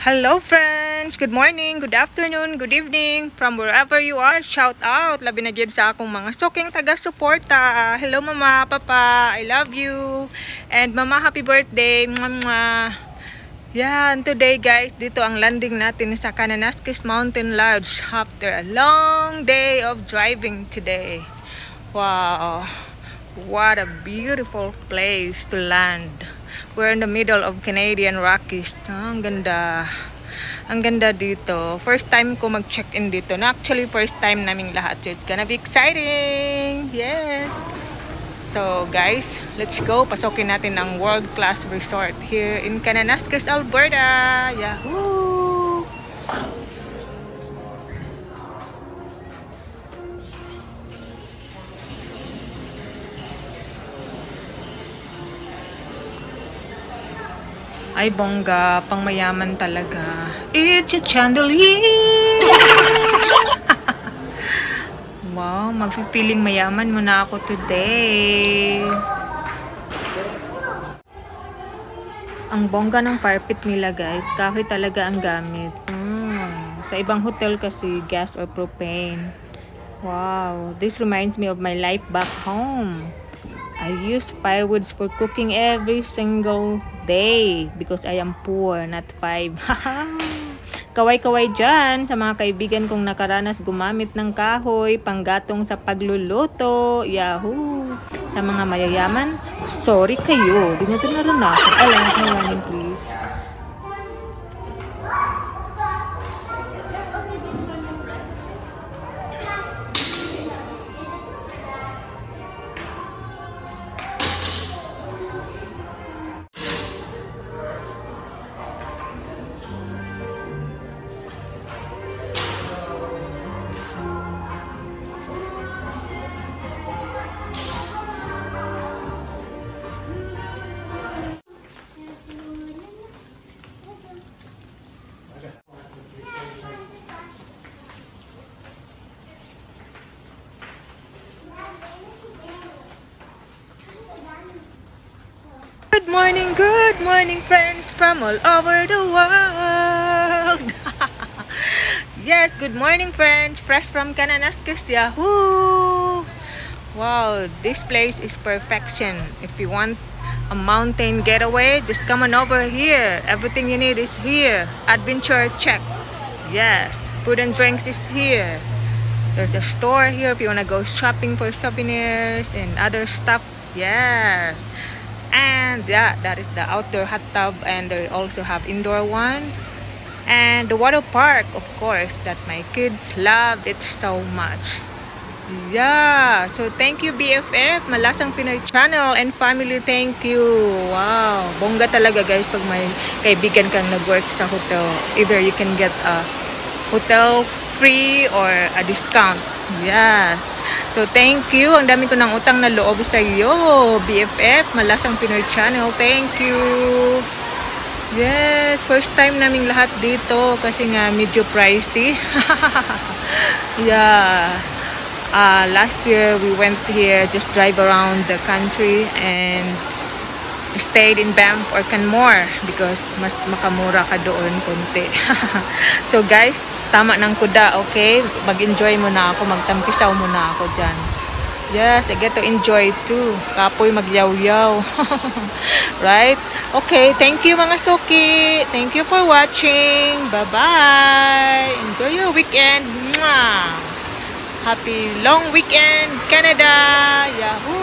Hello friends! Good morning, good afternoon, good evening from wherever you are. Shout out! Labi na dyan sa akong mga suking taga-suporta. Hello mama, papa, I love you. And mama, happy birthday. Mwah, Yan, today guys, dito ang landing natin sa Kananaskis Mountain Lodge after a long day of driving today. Wow! What a beautiful place to land. We're in the middle of Canadian Rockies. Ah, ang ganda. Ang ganda dito. First time ko mag-check-in dito. Na actually, first time naming lahat. So, it's gonna be exciting. Yes. So, guys, let's go. Pasokin natin ang world-class resort here in Kananaskis, Alberta. Yahoo! Ay, bongga. Pang mayaman talaga. It's a chandelier! wow, magpipiling mayaman mo na ako today. Ang bongga ng carpet nila, guys. Kahoy talaga ang gamit. Hmm. Sa ibang hotel kasi, gas or propane. Wow, this reminds me of my life back home. I used firewoods for cooking every single day because I am poor, not five. Kaway-kaway dyan sa mga kaibigan kong nakaranas gumamit ng kahoy, panggatong sa pagluluto, yahoo! Sa mga mayayaman, sorry kayo, di na ito naranasan. Alam, mayaman please. Good morning, good morning, friends from all over the world. yes, good morning, friends. Fresh from Kananaskis, Yahoo! Wow, this place is perfection. If you want a mountain getaway, just come on over here. Everything you need is here. Adventure check. Yes, food and drinks is here. There's a store here if you want to go shopping for souvenirs and other stuff. Yes. And yeah, that is the outdoor hot tub and they also have indoor ones. And the water park, of course, that my kids love it so much. Yeah, so thank you BFF, Malasang Pinoy Channel and family, thank you. Wow, bongga talaga guys pag may kaibigan kang nag-work sa hotel. Either you can get a hotel free or a discount. Yes. So, thank you. Ang dami ko ng utang na loob sa iyo. BFF, Malasang Pinoy Channel. Thank you. Yes, first time naming lahat dito kasi nga medyo pricey. yeah. Uh, last year, we went here, just drive around the country and stayed in Banff or Canmore because mas makamura ka doon konti. so guys, tama ng kuda, okay? Mag-enjoy mo na ako, magtampisaw mo na ako dyan. Yes, I get to enjoy too. Kapoy magyaw-yaw. right? Okay, thank you mga suki. Thank you for watching. Bye-bye. Enjoy your weekend. Mwah! Happy long weekend, Canada. Yahoo!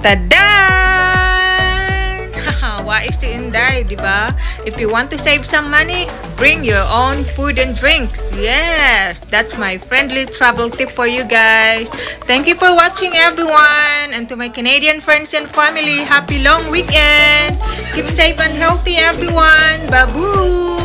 Tadan! Haha, wais to Inday, di? If you want to save some money, bring your own food and drinks. Yes, that's my friendly travel tip for you guys. Thank you for watching everyone. And to my Canadian friends and family, happy long weekend. Keep safe and healthy everyone. Babu!